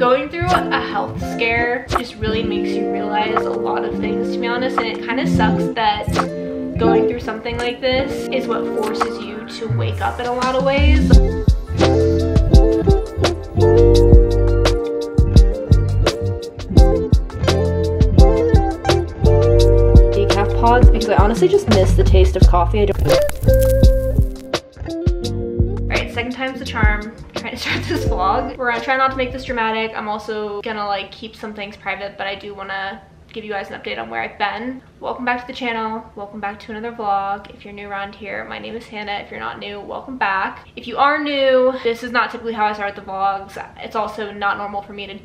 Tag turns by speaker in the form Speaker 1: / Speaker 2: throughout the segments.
Speaker 1: Going through a health scare just really makes you realize a lot of things, to be honest, and it kind of sucks that going through something like this is what forces you to wake up in a lot of ways. Decaf pods because I honestly just miss the taste of coffee. I don't second time's the charm. Trying to start this vlog. We're gonna try not to make this dramatic. I'm also gonna like keep some things private, but I do wanna give you guys an update on where I've been. Welcome back to the channel. Welcome back to another vlog. If you're new around here, my name is Hannah. If you're not new, welcome back. If you are new, this is not typically how I start the vlogs. It's also not normal for me to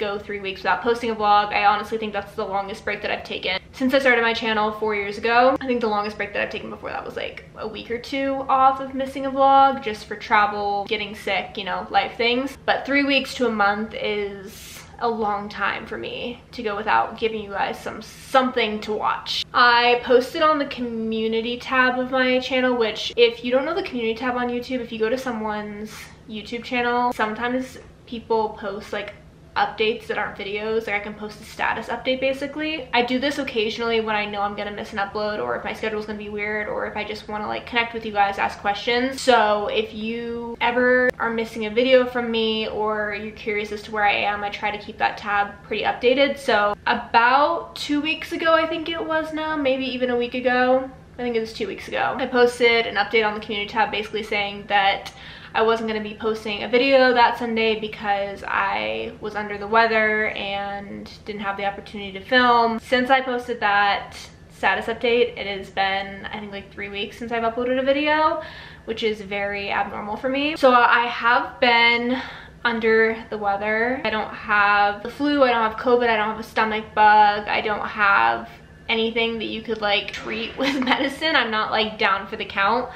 Speaker 1: go three weeks without posting a vlog. I honestly think that's the longest break that I've taken since I started my channel four years ago. I think the longest break that I've taken before that was like a week or two off of missing a vlog just for travel, getting sick, you know, life things. But three weeks to a month is a long time for me to go without giving you guys some something to watch. I posted on the community tab of my channel, which if you don't know the community tab on YouTube, if you go to someone's YouTube channel, sometimes people post like updates that aren't videos like I can post a status update basically. I do this occasionally when I know I'm gonna miss an upload or if my schedule's gonna be weird or if I just want to like connect with you guys ask questions. So if you ever are missing a video from me or you're curious as to where I am I try to keep that tab pretty updated. So about two weeks ago I think it was now maybe even a week ago I think it was two weeks ago I posted an update on the community tab basically saying that I wasn't going to be posting a video that Sunday because I was under the weather and didn't have the opportunity to film. Since I posted that status update, it has been, I think like three weeks since I've uploaded a video, which is very abnormal for me. So I have been under the weather. I don't have the flu, I don't have COVID, I don't have a stomach bug, I don't have anything that you could like treat with medicine. I'm not like down for the count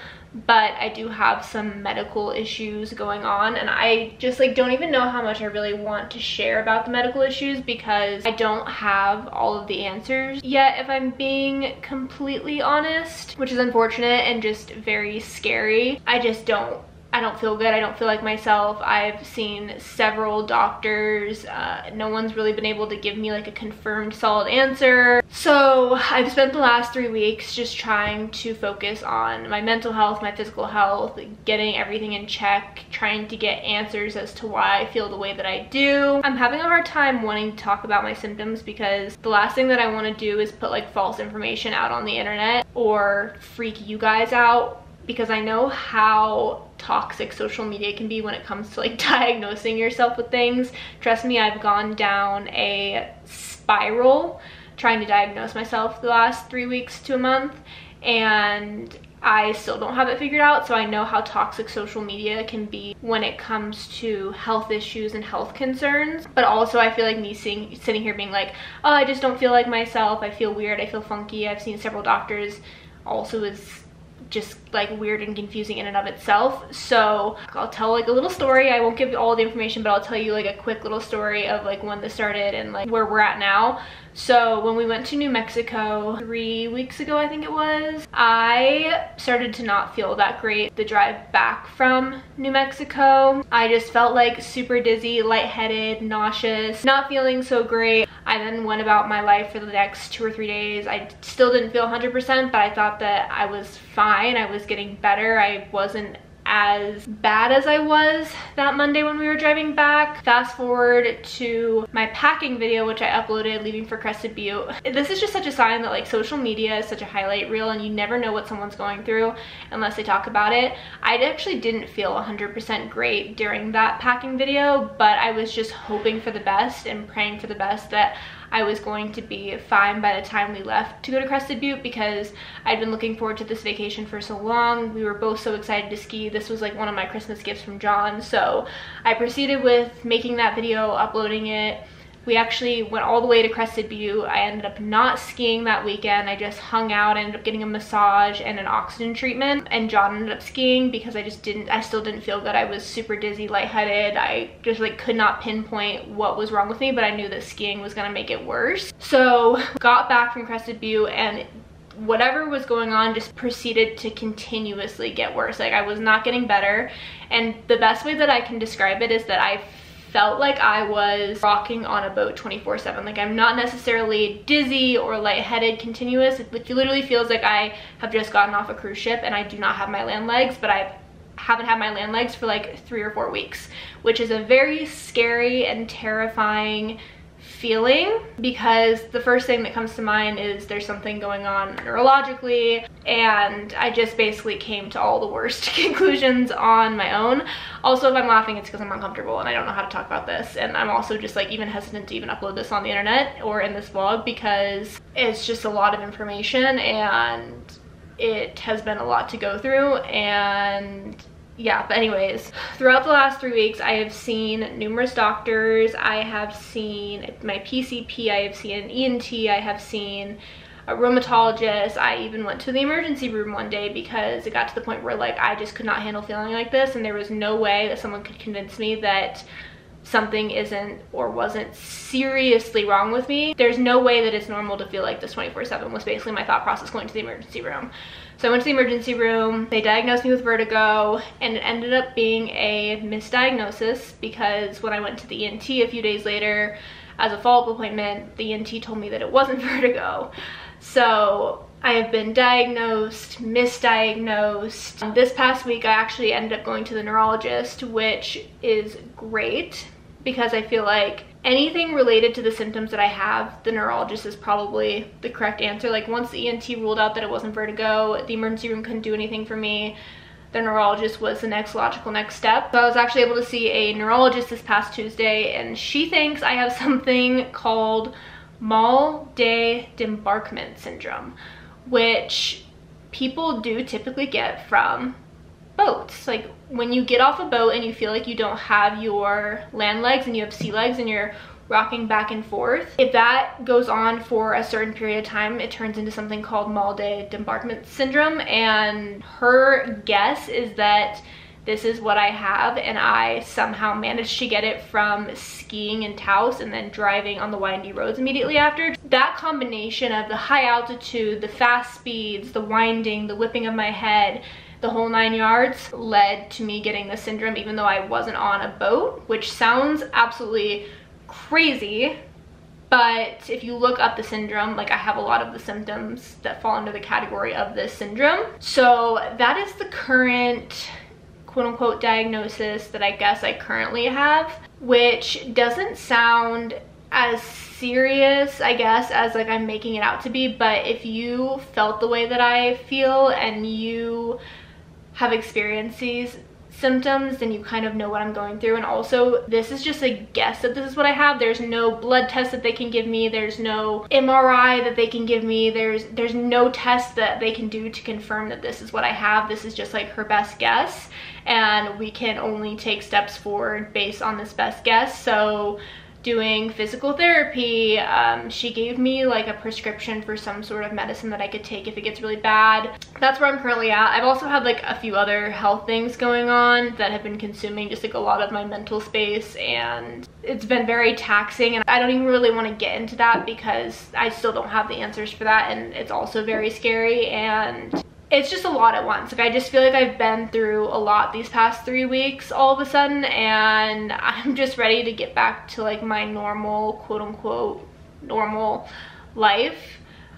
Speaker 1: but I do have some medical issues going on and I just like don't even know how much I really want to share about the medical issues because I don't have all of the answers yet if I'm being completely honest, which is unfortunate and just very scary. I just don't I don't feel good. I don't feel like myself. I've seen several doctors. Uh, no one's really been able to give me like a confirmed solid answer. So I've spent the last three weeks just trying to focus on my mental health, my physical health, getting everything in check, trying to get answers as to why I feel the way that I do. I'm having a hard time wanting to talk about my symptoms because the last thing that I want to do is put like false information out on the internet or freak you guys out because I know how toxic social media can be when it comes to like diagnosing yourself with things. Trust me, I've gone down a spiral trying to diagnose myself the last three weeks to a month and I still don't have it figured out so I know how toxic social media can be when it comes to health issues and health concerns. But also I feel like me seeing, sitting here being like oh I just don't feel like myself. I feel weird. I feel funky. I've seen several doctors also is just like weird and confusing in and of itself so i'll tell like a little story i won't give all the information but i'll tell you like a quick little story of like when this started and like where we're at now so when we went to New Mexico three weeks ago, I think it was, I started to not feel that great the drive back from New Mexico. I just felt like super dizzy, lightheaded, nauseous, not feeling so great. I then went about my life for the next two or three days. I still didn't feel 100%, but I thought that I was fine. I was getting better. I wasn't as bad as I was that Monday when we were driving back. Fast forward to my packing video, which I uploaded leaving for Crested Butte. This is just such a sign that like social media is such a highlight reel and you never know what someone's going through unless they talk about it. I actually didn't feel 100% great during that packing video, but I was just hoping for the best and praying for the best that I was going to be fine by the time we left to go to Crested Butte because I'd been looking forward to this vacation for so long. We were both so excited to ski. This was like one of my Christmas gifts from John. So I proceeded with making that video, uploading it, we actually went all the way to Crested Butte. I ended up not skiing that weekend. I just hung out, ended up getting a massage and an oxygen treatment. And John ended up skiing because I just didn't, I still didn't feel good. I was super dizzy, lightheaded. I just like could not pinpoint what was wrong with me, but I knew that skiing was gonna make it worse. So got back from Crested Butte and whatever was going on just proceeded to continuously get worse. Like I was not getting better. And the best way that I can describe it is that I felt like I was rocking on a boat 24 7. Like I'm not necessarily dizzy or lightheaded continuous. It literally feels like I have just gotten off a cruise ship and I do not have my land legs, but I haven't had my land legs for like three or four weeks, which is a very scary and terrifying feeling because the first thing that comes to mind is there's something going on neurologically and I just basically came to all the worst conclusions on my own. Also, if I'm laughing, it's because I'm uncomfortable and I don't know how to talk about this. And I'm also just like even hesitant to even upload this on the internet or in this vlog because it's just a lot of information and it has been a lot to go through and yeah, but anyways, throughout the last three weeks, I have seen numerous doctors. I have seen my PCP, I have seen an ENT, I have seen a rheumatologist. I even went to the emergency room one day because it got to the point where like I just could not handle feeling like this and there was no way that someone could convince me that something isn't or wasn't seriously wrong with me. There's no way that it's normal to feel like this 24 7 was basically my thought process going to the emergency room. So I went to the emergency room, they diagnosed me with vertigo, and it ended up being a misdiagnosis because when I went to the ENT a few days later as a follow-up appointment, the ENT told me that it wasn't vertigo. So I have been diagnosed, misdiagnosed. Um, this past week I actually ended up going to the neurologist, which is great because I feel like anything related to the symptoms that I have, the neurologist is probably the correct answer. Like once the ENT ruled out that it wasn't vertigo, the emergency room couldn't do anything for me. The neurologist was the next logical next step. So I was actually able to see a neurologist this past Tuesday and she thinks I have something called mal de debarquement syndrome, which people do typically get from boats. Like when you get off a boat and you feel like you don't have your land legs and you have sea legs and you're rocking back and forth. If that goes on for a certain period of time, it turns into something called mal de debarquement syndrome. And her guess is that this is what I have and I somehow managed to get it from skiing in Taos and then driving on the windy roads immediately after. That combination of the high altitude, the fast speeds, the winding, the whipping of my head, the whole nine yards led to me getting the syndrome even though I wasn't on a boat, which sounds absolutely crazy. But if you look up the syndrome, like I have a lot of the symptoms that fall under the category of this syndrome. So that is the current quote unquote diagnosis that I guess I currently have, which doesn't sound as serious, I guess, as like I'm making it out to be. But if you felt the way that I feel and you have experienced these symptoms then you kind of know what I'm going through. And also this is just a guess that this is what I have. There's no blood test that they can give me. There's no MRI that they can give me. There's there's no test that they can do to confirm that this is what I have. This is just like her best guess. And we can only take steps forward based on this best guess. So doing physical therapy. Um, she gave me like a prescription for some sort of medicine that I could take if it gets really bad. That's where I'm currently at. I've also had like a few other health things going on that have been consuming just like a lot of my mental space and it's been very taxing and I don't even really want to get into that because I still don't have the answers for that and it's also very scary and it's just a lot at once. Like I just feel like I've been through a lot these past three weeks all of a sudden and I'm just ready to get back to like my normal quote unquote normal life.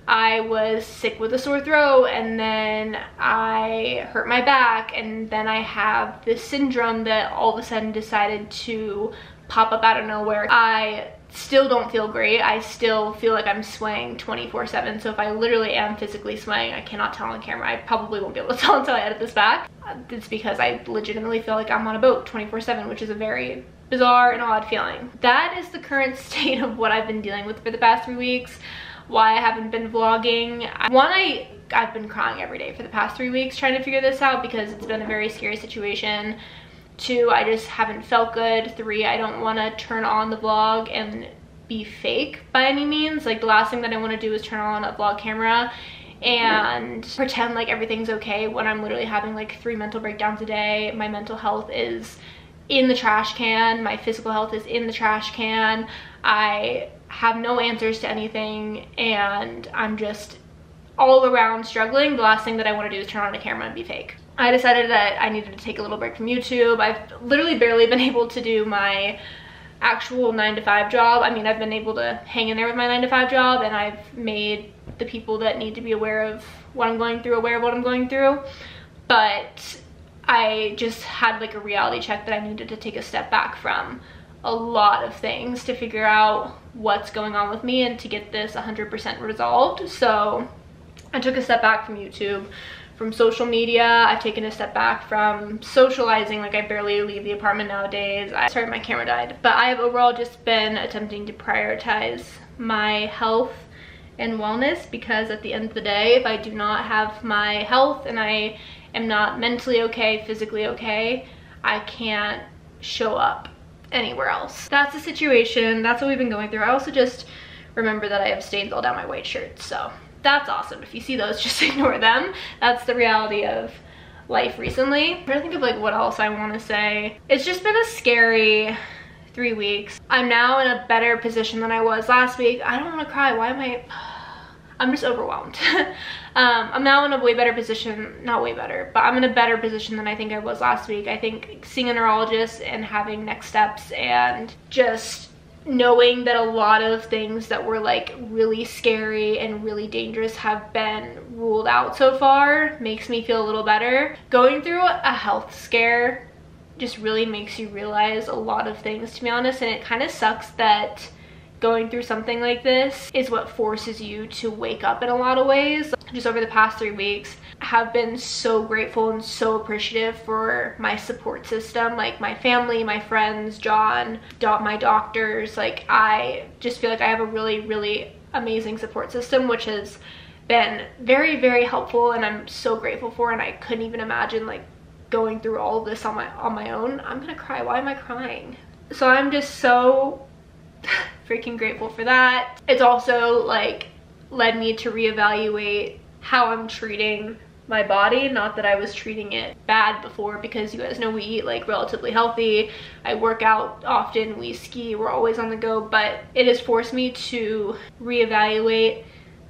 Speaker 1: I was sick with a sore throat and then I hurt my back and then I have this syndrome that all of a sudden decided to pop up out of nowhere. I still don't feel great. I still feel like I'm swaying 24 7. So if I literally am physically swaying, I cannot tell on camera. I probably won't be able to tell until I edit this back. Uh, it's because I legitimately feel like I'm on a boat 24 7, which is a very bizarre and odd feeling. That is the current state of what I've been dealing with for the past three weeks. Why I haven't been vlogging. One, I, I've been crying every day for the past three weeks trying to figure this out because it's been a very scary situation. Two, I just haven't felt good. Three, I don't want to turn on the vlog and be fake by any means. Like the last thing that I want to do is turn on a vlog camera and pretend like everything's okay when I'm literally having like three mental breakdowns a day. My mental health is in the trash can. My physical health is in the trash can. I have no answers to anything and I'm just all around struggling. The last thing that I want to do is turn on a camera and be fake. I decided that I needed to take a little break from YouTube. I've literally barely been able to do my actual nine to five job. I mean, I've been able to hang in there with my nine to five job and I've made the people that need to be aware of what I'm going through aware of what I'm going through. But I just had like a reality check that I needed to take a step back from a lot of things to figure out what's going on with me and to get this 100% resolved. So I took a step back from YouTube, from social media. I've taken a step back from socializing. Like I barely leave the apartment nowadays. I, sorry, my camera died. But I have overall just been attempting to prioritize my health and wellness because at the end of the day, if I do not have my health and I am not mentally okay, physically okay, I can't show up anywhere else. That's the situation. That's what we've been going through. I also just remember that I have stains all down my white shirt. So that's awesome. If you see those, just ignore them. That's the reality of life recently. I'm trying to think of like what else I want to say. It's just been a scary three weeks. I'm now in a better position than I was last week. I don't want to cry. Why am I... I'm just overwhelmed. um, I'm now in a way better position, not way better, but I'm in a better position than I think I was last week. I think seeing a neurologist and having next steps and just knowing that a lot of things that were like really scary and really dangerous have been ruled out so far makes me feel a little better. Going through a health scare just really makes you realize a lot of things to be honest and it kind of sucks that going through something like this is what forces you to wake up in a lot of ways. Just over the past three weeks, have been so grateful and so appreciative for my support system, like my family, my friends, John, my doctors. Like I just feel like I have a really, really amazing support system, which has been very, very helpful and I'm so grateful for and I couldn't even imagine like going through all of this on my on my own. I'm gonna cry. Why am I crying? So I'm just so freaking grateful for that. It's also like led me to reevaluate how I'm treating my body. Not that I was treating it bad before because you guys know we eat like relatively healthy. I work out often we ski we're always on the go but it has forced me to reevaluate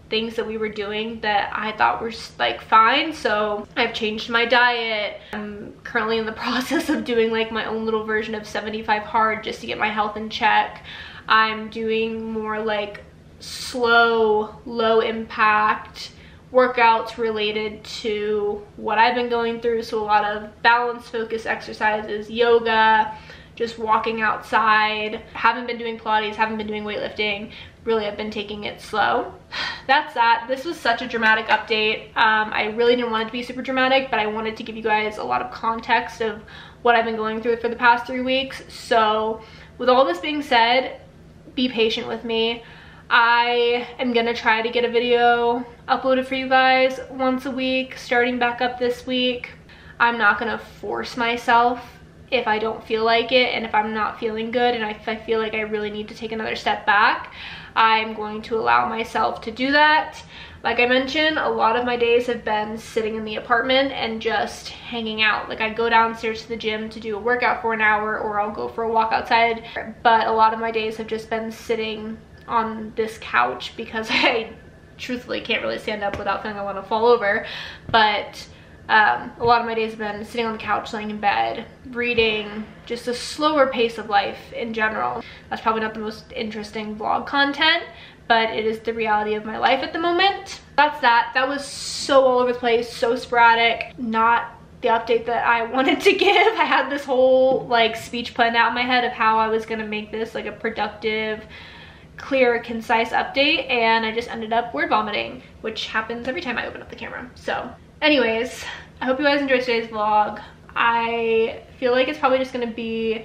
Speaker 1: things that we were doing that I thought were like fine. So I've changed my diet. I'm currently in the process of doing like my own little version of 75 hard just to get my health in check. I'm doing more like slow, low impact workouts related to what I've been going through. So a lot of balance focus exercises, yoga, just walking outside. Haven't been doing Pilates, haven't been doing weightlifting. Really, I've been taking it slow. That's that. This was such a dramatic update. Um, I really didn't want it to be super dramatic, but I wanted to give you guys a lot of context of what I've been going through for the past three weeks. So with all this being said, be patient with me. I am gonna try to get a video uploaded for you guys once a week, starting back up this week. I'm not gonna force myself if I don't feel like it and if I'm not feeling good and if I feel like I really need to take another step back, I'm going to allow myself to do that. Like I mentioned, a lot of my days have been sitting in the apartment and just hanging out. Like I go downstairs to the gym to do a workout for an hour or I'll go for a walk outside. But a lot of my days have just been sitting on this couch because I truthfully can't really stand up without feeling I want to fall over. But um, a lot of my days have been sitting on the couch, laying in bed, reading, just a slower pace of life in general. That's probably not the most interesting vlog content, but it is the reality of my life at the moment. That's that. That was so all over the place, so sporadic, not the update that I wanted to give. I had this whole like speech planned out in my head of how I was gonna make this like a productive, clear, concise update and I just ended up word vomiting, which happens every time I open up the camera. So anyways, I hope you guys enjoyed today's vlog. I feel like it's probably just gonna be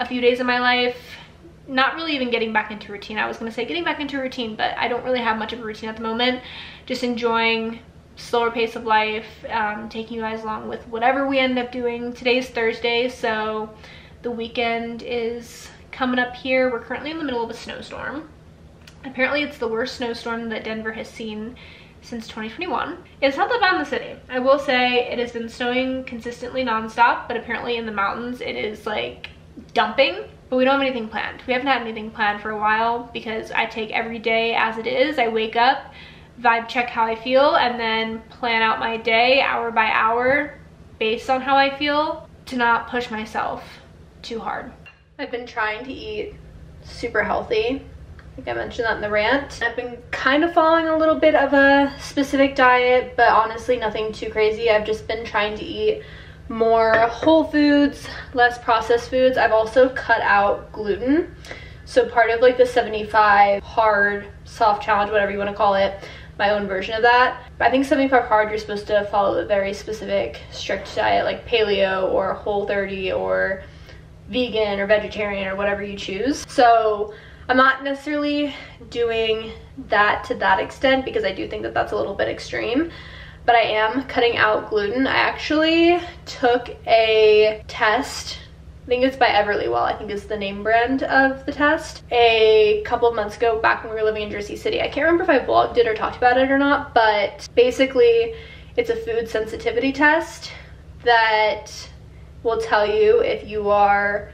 Speaker 1: a few days of my life not really even getting back into routine. I was gonna say getting back into routine, but I don't really have much of a routine at the moment. Just enjoying slower pace of life, um, taking you guys along with whatever we end up doing. Today's Thursday, so the weekend is coming up here. We're currently in the middle of a snowstorm. Apparently it's the worst snowstorm that Denver has seen since 2021. It's not that bad in the city. I will say it has been snowing consistently nonstop, but apparently in the mountains it is like dumping but we don't have anything planned. We haven't had anything planned for a while because I take every day as it is. I wake up, vibe check how I feel, and then plan out my day hour by hour based on how I feel to not push myself too hard. I've been trying to eat super healthy. I think I mentioned that in the rant. I've been kind of following a little bit of a specific diet, but honestly nothing too crazy. I've just been trying to eat more whole foods, less processed foods. I've also cut out gluten. So part of like the 75 hard soft challenge, whatever you want to call it, my own version of that. I think 75 hard, you're supposed to follow a very specific strict diet like paleo or whole 30 or vegan or vegetarian or whatever you choose. So I'm not necessarily doing that to that extent because I do think that that's a little bit extreme but I am cutting out gluten. I actually took a test I think it's by Everlywell, I think is the name brand of the test, a couple of months ago back when we were living in Jersey City. I can't remember if I vlogged it or talked about it or not, but basically it's a food sensitivity test that will tell you if you are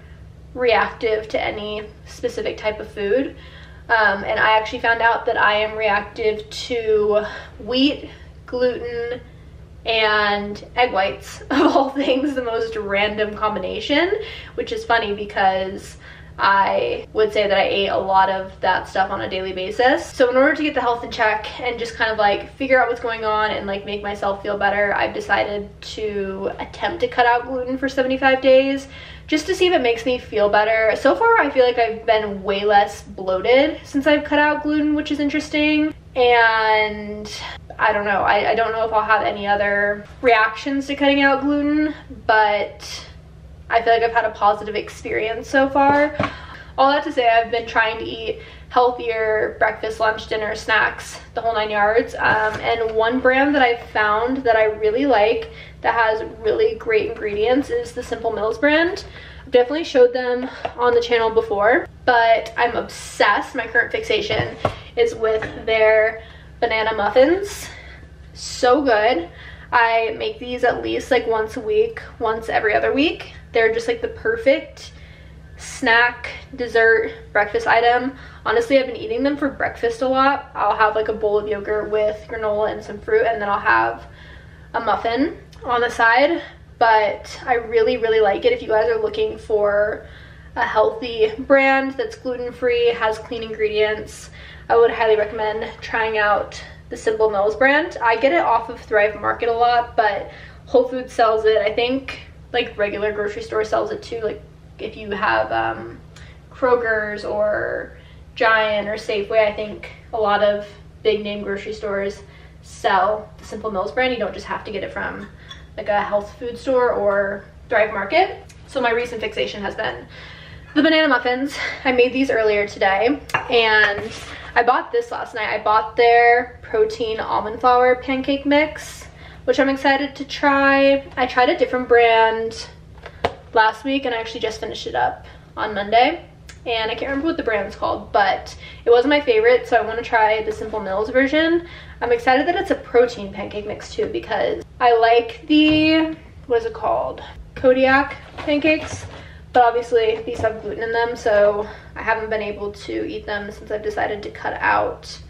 Speaker 1: reactive to any specific type of food. Um, and I actually found out that I am reactive to wheat, gluten, and egg whites of all things the most random combination which is funny because I would say that I ate a lot of that stuff on a daily basis. So in order to get the health in check and just kind of like figure out what's going on and like make myself feel better, I've decided to attempt to cut out gluten for 75 days just to see if it makes me feel better. So far, I feel like I've been way less bloated since I've cut out gluten, which is interesting. And I don't know. I, I don't know if I'll have any other reactions to cutting out gluten, but I feel like I've had a positive experience so far. All that to say, I've been trying to eat healthier breakfast, lunch, dinner, snacks, the whole nine yards. Um, and one brand that I've found that I really like that has really great ingredients is the Simple Mills brand. I've definitely showed them on the channel before, but I'm obsessed. My current fixation is with their banana muffins. So good. I make these at least like once a week, once every other week. They're just like the perfect snack, dessert, breakfast item. Honestly, I've been eating them for breakfast a lot. I'll have like a bowl of yogurt with granola and some fruit and then I'll have a muffin on the side. But I really, really like it if you guys are looking for a healthy brand that's gluten-free, has clean ingredients. I would highly recommend trying out the Simple Mills brand. I get it off of Thrive Market a lot, but Whole Foods sells it. I think like regular grocery store sells it too. Like if you have um, Kroger's or Giant or Safeway, I think a lot of big name grocery stores sell the Simple Mills brand. You don't just have to get it from like a health food store or Thrive Market. So my recent fixation has been the banana muffins. I made these earlier today and I bought this last night. I bought their protein almond flour pancake mix, which I'm excited to try. I tried a different brand last week and I actually just finished it up on Monday. And I can't remember what the brand's called, but it wasn't my favorite, so I want to try the Simple Mills version. I'm excited that it's a protein pancake mix too because I like the, what is it called? Kodiak pancakes but obviously these have gluten in them so I haven't been able to eat them since I've decided to cut out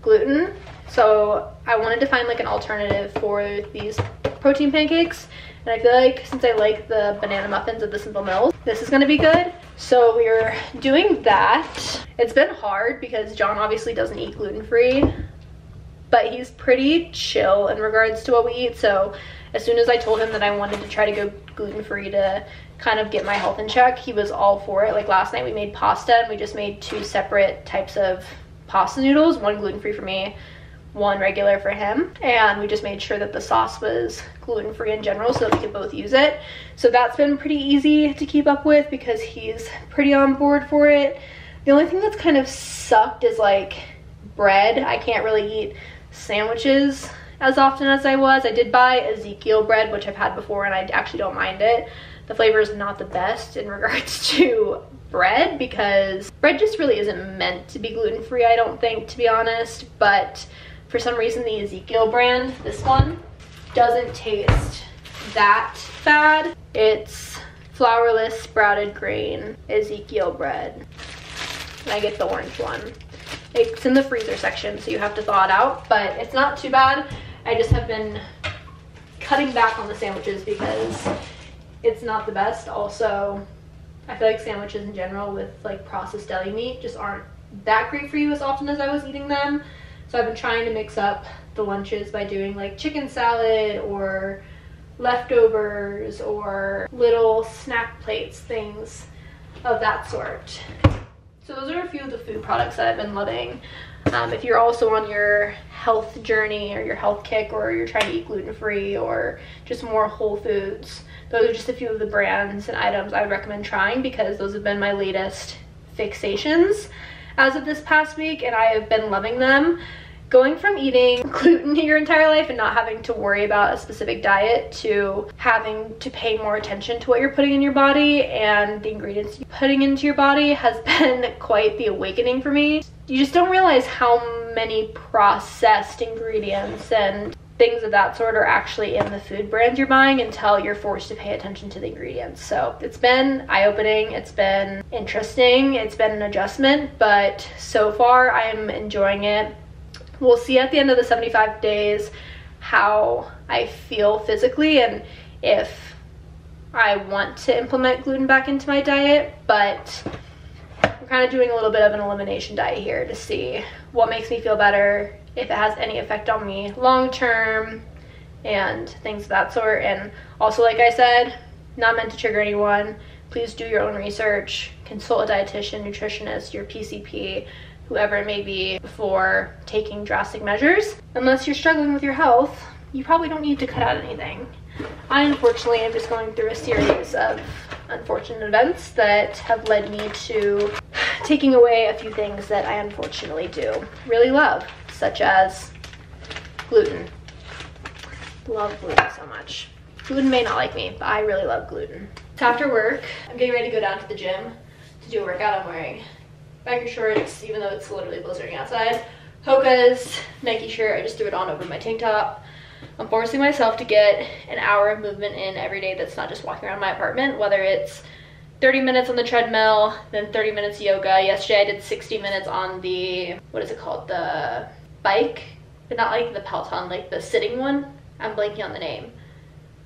Speaker 1: gluten. So I wanted to find like an alternative for these protein pancakes and I feel like since I like the banana muffins of the Simple Mills this is to be good. So we're doing that. It's been hard because John obviously doesn't eat gluten-free but he's pretty chill in regards to what we eat so as soon as I told him that I wanted to try to go gluten-free to kind of get my health in check, he was all for it. Like last night we made pasta and we just made two separate types of pasta noodles, one gluten-free for me, one regular for him. And we just made sure that the sauce was gluten-free in general so that we could both use it. So that's been pretty easy to keep up with because he's pretty on board for it. The only thing that's kind of sucked is like bread. I can't really eat sandwiches as often as I was. I did buy Ezekiel bread, which I've had before, and I actually don't mind it. The flavor is not the best in regards to bread because bread just really isn't meant to be gluten-free, I don't think, to be honest. But for some reason, the Ezekiel brand, this one, doesn't taste that bad. It's flourless sprouted grain Ezekiel bread. And I get the orange one. It's in the freezer section, so you have to thaw it out, but it's not too bad. I just have been cutting back on the sandwiches because it's not the best. Also, I feel like sandwiches in general with like processed deli meat just aren't that great for you as often as I was eating them. So I've been trying to mix up the lunches by doing like chicken salad or leftovers or little snack plates, things of that sort. So those are a few of the food products that I've been loving. Um, if you're also on your health journey or your health kick or you're trying to eat gluten-free or just more whole foods, those are just a few of the brands and items I would recommend trying because those have been my latest fixations as of this past week and I have been loving them. Going from eating gluten your entire life and not having to worry about a specific diet to having to pay more attention to what you're putting in your body and the ingredients you're putting into your body has been quite the awakening for me. You just don't realize how many processed ingredients and things of that sort are actually in the food brands you're buying until you're forced to pay attention to the ingredients. So it's been eye-opening, it's been interesting, it's been an adjustment, but so far I'm enjoying it. We'll see at the end of the 75 days how I feel physically and if I want to implement gluten back into my diet, but I'm kind of doing a little bit of an elimination diet here to see what makes me feel better, if it has any effect on me long term and things of that sort. And also, like I said, not meant to trigger anyone. Please do your own research, consult a dietitian, nutritionist, your PCP, whoever it may be, before taking drastic measures. Unless you're struggling with your health, you probably don't need to cut out anything. I unfortunately am just going through a series of unfortunate events that have led me to taking away a few things that I unfortunately do really love such as gluten. Love gluten so much. Gluten may not like me, but I really love gluten. So after work, I'm getting ready to go down to the gym to do a workout. I'm wearing biker shorts, even though it's literally blizzarding outside. Hoka's Nike shirt, I just threw it on over my tank top. I'm forcing myself to get an hour of movement in every day that's not just walking around my apartment, whether it's 30 minutes on the treadmill, then 30 minutes yoga. Yesterday I did 60 minutes on the, what is it called? The bike, but not like the Peloton, like the sitting one. I'm blanking on the name,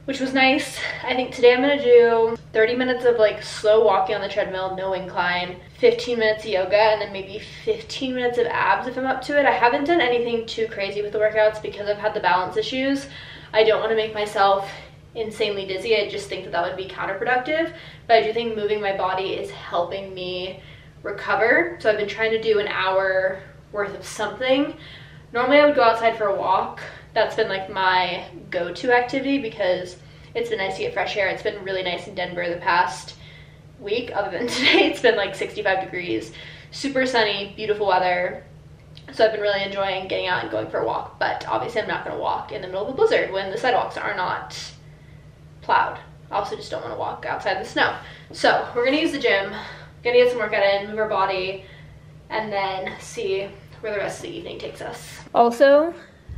Speaker 1: which was nice. I think today I'm gonna do 30 minutes of like slow walking on the treadmill, no incline, 15 minutes of yoga, and then maybe 15 minutes of abs if I'm up to it. I haven't done anything too crazy with the workouts because I've had the balance issues. I don't wanna make myself insanely dizzy. I just think that that would be counterproductive, but I do think moving my body is helping me recover. So I've been trying to do an hour worth of something Normally I would go outside for a walk. That's been like my go-to activity because it's been nice to get fresh air. It's been really nice in Denver the past week other than today. It's been like 65 degrees, super sunny, beautiful weather. So I've been really enjoying getting out and going for a walk, but obviously I'm not gonna walk in the middle of a blizzard when the sidewalks are not plowed. I also just don't wanna walk outside the snow. So we're gonna use the gym, gonna get some workout in, move our body, and then see where the rest of the evening takes us. Also,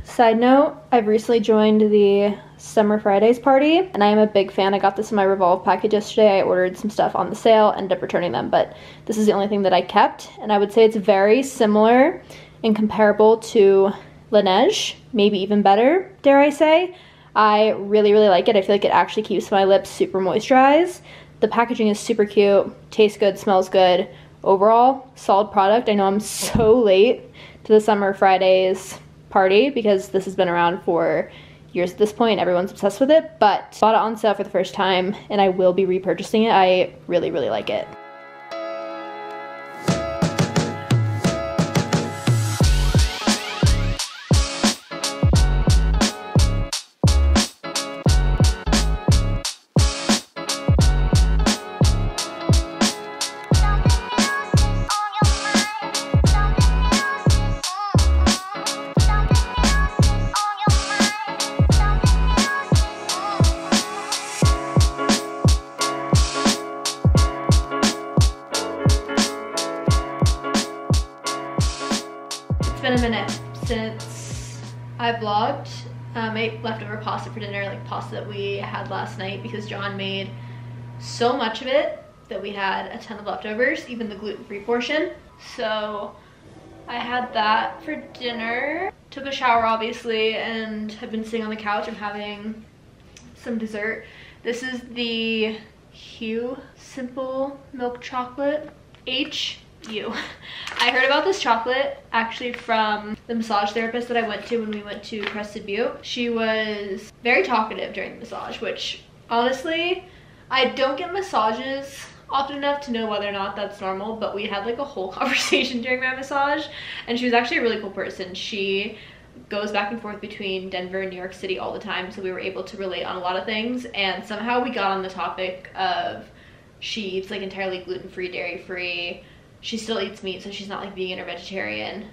Speaker 1: side note, I've recently joined the Summer Fridays party, and I am a big fan. I got this in my Revolve package yesterday. I ordered some stuff on the sale, ended up returning them, but this is the only thing that I kept, and I would say it's very similar and comparable to Laneige, maybe even better, dare I say. I really, really like it. I feel like it actually keeps my lips super moisturized. The packaging is super cute, tastes good, smells good. Overall, solid product. I know I'm so late to the Summer Fridays party because this has been around for years at this point. Everyone's obsessed with it, but bought it on sale for the first time and I will be repurchasing it. I really, really like it. Pasta for dinner, like pasta that we had last night because John made so much of it that we had a ton of leftovers, even the gluten-free portion. So I had that for dinner. Took a shower, obviously, and have been sitting on the couch. I'm having some dessert. This is the Hu Simple Milk Chocolate. H U. I heard about this chocolate actually from the massage therapist that I went to when we went to Crested Butte. She was very talkative during the massage, which honestly, I don't get massages often enough to know whether or not that's normal, but we had like a whole conversation during my massage and she was actually a really cool person. She goes back and forth between Denver and New York City all the time, so we were able to relate on a lot of things and somehow we got on the topic of she eats like entirely gluten-free, dairy-free. She still eats meat, so she's not like vegan or vegetarian.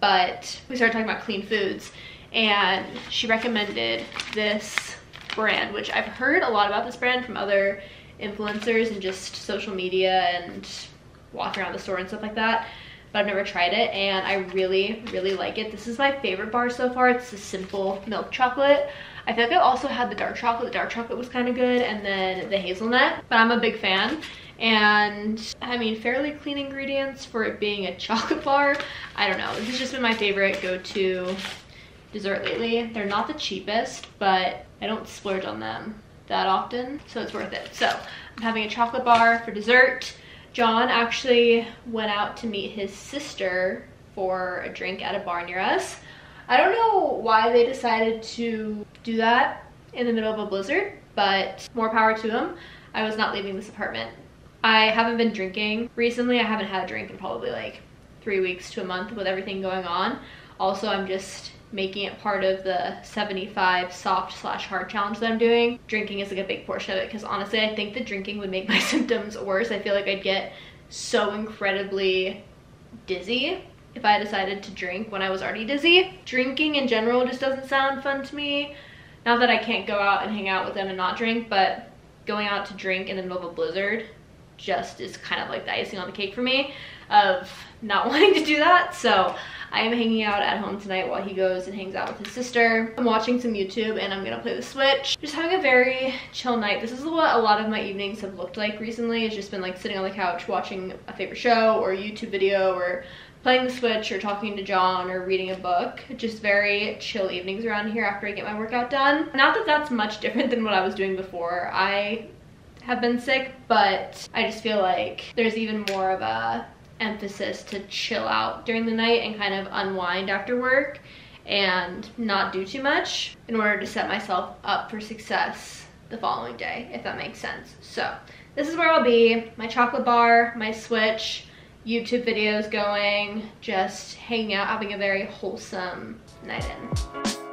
Speaker 1: But we started talking about clean foods and she recommended this brand, which I've heard a lot about this brand from other influencers and just social media and walking around the store and stuff like that but I've never tried it and I really really like it. This is my favorite bar so far. It's a simple milk chocolate. I feel like I also had the dark chocolate. The dark chocolate was kind of good and then the hazelnut but I'm a big fan and I mean fairly clean ingredients for it being a chocolate bar I don't know this has just been my favorite go-to dessert lately they're not the cheapest but I don't splurge on them that often, so it's worth it. So I'm having a chocolate bar for dessert. John actually went out to meet his sister for a drink at a bar near us. I don't know why they decided to do that in the middle of a blizzard, but more power to them. I was not leaving this apartment. I haven't been drinking. Recently, I haven't had a drink in probably like three weeks to a month with everything going on. Also, I'm just making it part of the 75 soft slash hard challenge that I'm doing. Drinking is like a big portion of it because honestly, I think the drinking would make my symptoms worse. I feel like I'd get so incredibly dizzy if I decided to drink when I was already dizzy. Drinking in general just doesn't sound fun to me. Not that I can't go out and hang out with them and not drink, but going out to drink in the middle of a blizzard just is kind of like the icing on the cake for me of not wanting to do that. So I am hanging out at home tonight while he goes and hangs out with his sister. I'm watching some YouTube and I'm gonna play the Switch. Just having a very chill night. This is what a lot of my evenings have looked like recently. It's just been like sitting on the couch watching a favorite show or a YouTube video or playing the Switch or talking to John or reading a book. Just very chill evenings around here after I get my workout done. Not that that's much different than what I was doing before. I have been sick, but I just feel like there's even more of a emphasis to chill out during the night and kind of unwind after work and not do too much in order to set myself up for success the following day, if that makes sense. So this is where I'll be, my chocolate bar, my switch, YouTube videos going, just hanging out, having a very wholesome night in.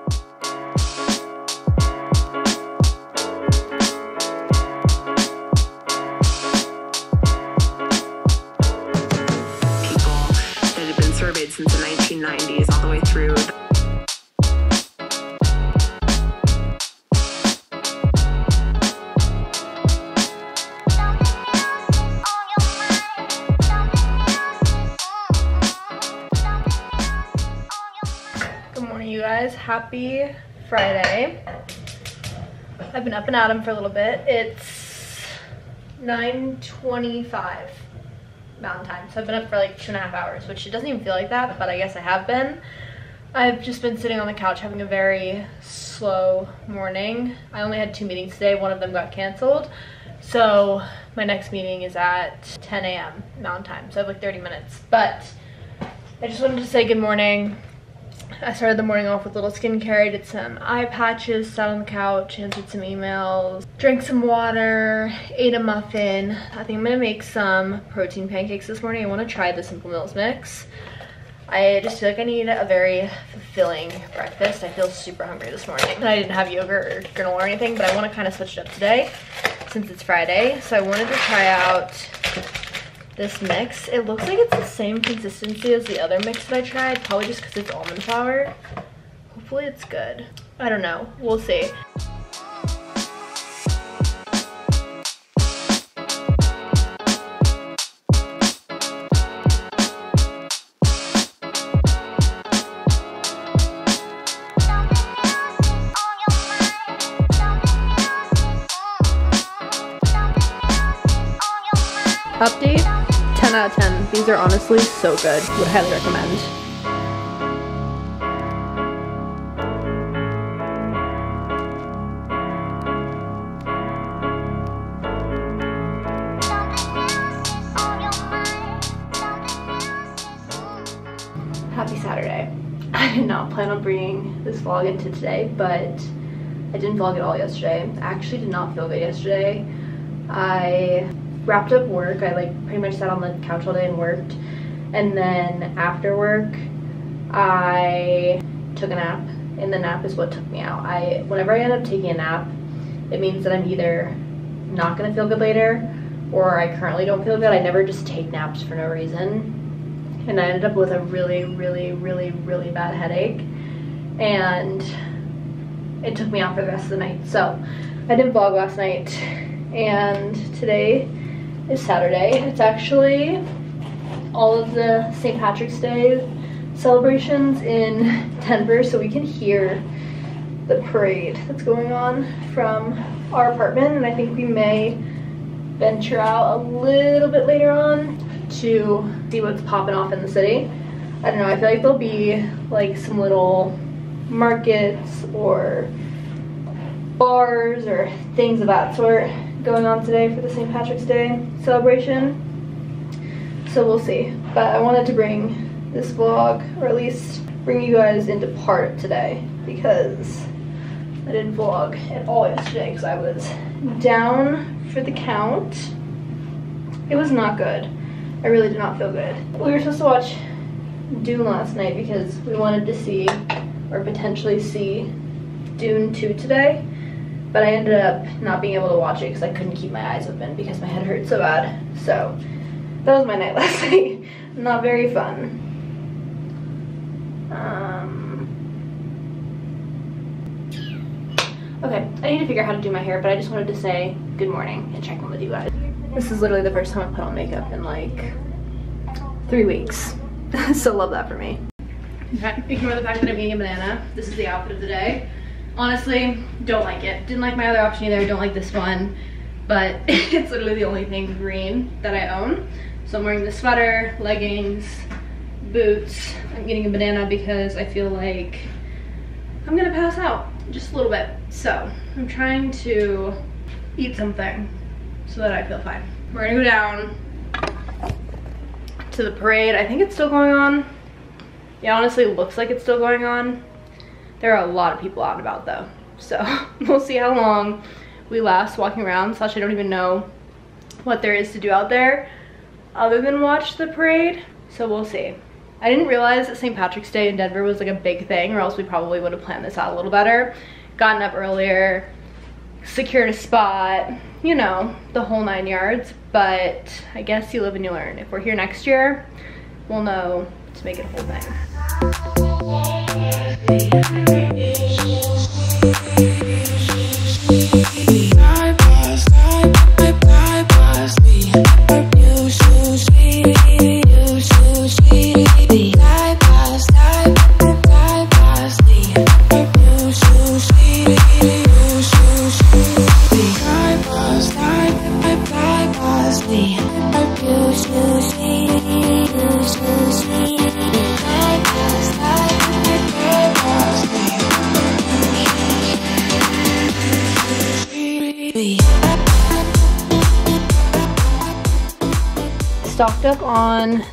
Speaker 1: Happy Friday. I've been up and at 'em for a little bit. It's 9.25 mountain time. So I've been up for like two and a half hours, which it doesn't even feel like that, but I guess I have been. I've just been sitting on the couch having a very slow morning. I only had two meetings today. One of them got canceled. So my next meeting is at 10 a.m. mountain time. So I have like 30 minutes. But I just wanted to say good morning. I started the morning off with a little skincare. I did some eye patches, sat on the couch, answered some emails, drank some water, ate a muffin. I think I'm gonna make some protein pancakes this morning. I wanna try the Simple Mills mix. I just feel like I need a very fulfilling breakfast. I feel super hungry this morning. I didn't have yogurt or granola or anything, but I wanna kinda switch it up today since it's Friday. So I wanted to try out this mix. It looks like it's the same consistency as the other mix that I tried, probably just because it's almond flour. Hopefully it's good. I don't know. We'll see. Update 10 out of 10. These are honestly so good. Would highly recommend. Happy Saturday. I did not plan on bringing this vlog into today, but I didn't vlog at all yesterday. I actually did not feel good yesterday. I wrapped up work. I like pretty much sat on the couch all day and worked. And then after work, I took a nap. And the nap is what took me out. I whenever I end up taking a nap, it means that I'm either not gonna feel good later or I currently don't feel good. I never just take naps for no reason and I ended up with a really, really, really, really bad headache. And it took me out for the rest of the night. So I didn't vlog last night and today is Saturday. It's actually all of the St. Patrick's Day celebrations in Denver so we can hear the parade that's going on from our apartment and I think we may venture out a little bit later on to see what's popping off in the city. I don't know, I feel like there'll be like some little markets or bars or things of that sort going on today for the St. Patrick's Day celebration. So we'll see. But I wanted to bring this vlog, or at least bring you guys into part today because I didn't vlog at all yesterday because I was down for the count. It was not good. I really did not feel good. We were supposed to watch Dune last night because we wanted to see or potentially see Dune 2 today. But I ended up not being able to watch it because I couldn't keep my eyes open because my head hurt so bad. So that was my night last night. not very fun. Um, okay, I need to figure out how to do my hair, but I just wanted to say good morning and check in with you guys. This is literally the first time I put on makeup in like three weeks. so love that for me. Okay, ignore the fact that I'm eating a banana. This is the outfit of the day. Honestly, don't like it. Didn't like my other option either. Don't like this one. But it's literally the only thing green that I own. So I'm wearing the sweater, leggings, boots. I'm eating a banana because I feel like I'm gonna pass out just a little bit. So I'm trying to eat something so that I feel fine. We're gonna go down to the parade. I think it's still going on. Yeah, honestly looks like it's still going on. There are a lot of people out and about though. So we'll see how long we last walking around. Slash I don't even know what there is to do out there other than watch the parade. So we'll see. I didn't realize that St. Patrick's Day in Denver was like a big thing or else we probably would have planned this out a little better. Gotten up earlier, secured a spot, you know, the whole nine yards. But I guess you live and you learn. If we're here next year, we'll know to make it a whole thing. Thank you.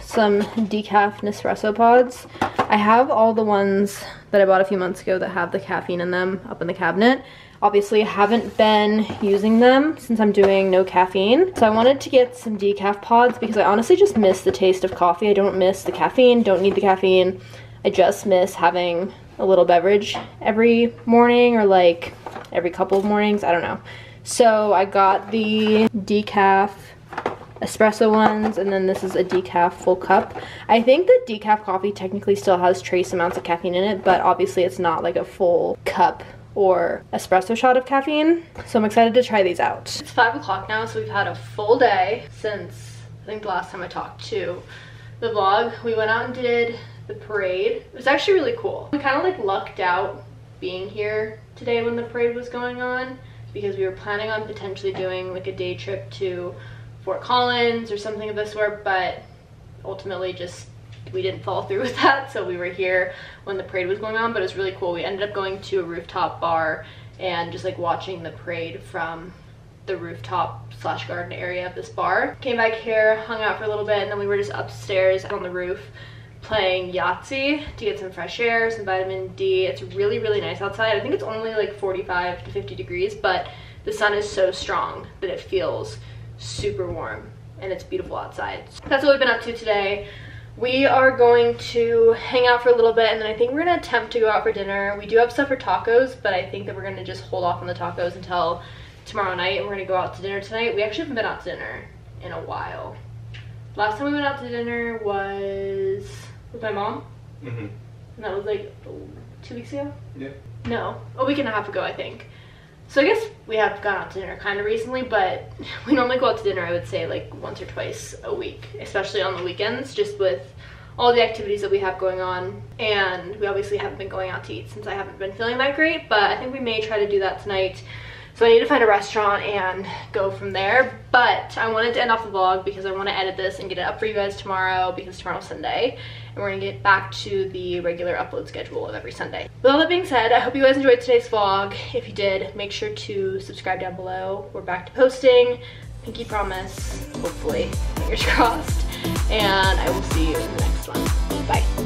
Speaker 1: Some decaf Nespresso pods. I have all the ones that I bought a few months ago that have the caffeine in them up in the cabinet. Obviously, I haven't been using them since I'm doing no caffeine. So I wanted to get some decaf pods because I honestly just miss the taste of coffee. I don't miss the caffeine, don't need the caffeine. I just miss having a little beverage every morning or like every couple of mornings, I don't know. So I got the decaf espresso ones and then this is a decaf full cup. I think the decaf coffee technically still has trace amounts of caffeine in it but obviously it's not like a full cup or espresso shot of caffeine. So i'm excited to try these out. It's five o'clock now so we've had a full day since i think the last time i talked to the vlog. We went out and did the parade. It was actually really cool. We kind of like lucked out being here today when the parade was going on because we were planning on potentially doing like a day trip to Fort Collins or something of the sort, but ultimately just we didn't follow through with that. So we were here when the parade was going on, but it was really cool. We ended up going to a rooftop bar and just like watching the parade from the rooftop slash garden area of this bar. Came back here, hung out for a little bit, and then we were just upstairs on the roof playing Yahtzee to get some fresh air, some vitamin D. It's really, really nice outside. I think it's only like 45 to 50 degrees, but the sun is so strong that it feels super warm and it's beautiful outside. So that's what we've been up to today. We are going to hang out for a little bit and then I think we're gonna attempt to go out for dinner. We do have stuff for tacos, but I think that we're gonna just hold off on the tacos until tomorrow night and we're gonna go out to dinner tonight. We actually haven't been out to dinner in a while. Last time we went out to dinner was with my mom.
Speaker 2: Mm-hmm.
Speaker 1: And that was like two weeks ago?
Speaker 2: Yeah.
Speaker 1: No, a week and a half ago, I think. So I guess we have gone out to dinner kind of recently, but we normally go out to dinner, I would say, like once or twice a week, especially on the weekends, just with all the activities that we have going on. And we obviously haven't been going out to eat since I haven't been feeling that great, but I think we may try to do that tonight. So I need to find a restaurant and go from there. But I wanted to end off the vlog because I want to edit this and get it up for you guys tomorrow because tomorrow's Sunday. We're to get back to the regular upload schedule of every Sunday. With all that being said, I hope you guys enjoyed today's vlog. If you did, make sure to subscribe down below. We're back to posting. Pinky promise, hopefully, fingers crossed. And I will see you in the next one.